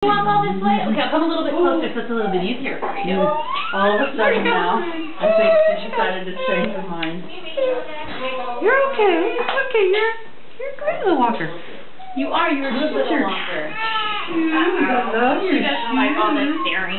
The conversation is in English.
walk all this way? Okay, I'll come a little bit closer so it's a little bit easier for you. All of a sudden now, I think she decided to change her mind. You're okay. It's okay. You're you're a great little walker. You are, you're a good little walker. I love She doesn't like all this staring.